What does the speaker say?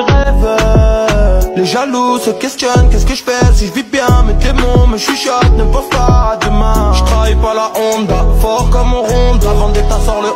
rêve. Les jaloux se questionnent, qu'est-ce que je fais si je vis bien? Mes démons me chuchotent, ne pense pas à demain Je travaille pas la Honda, fort comme on ronde La vendetta sort le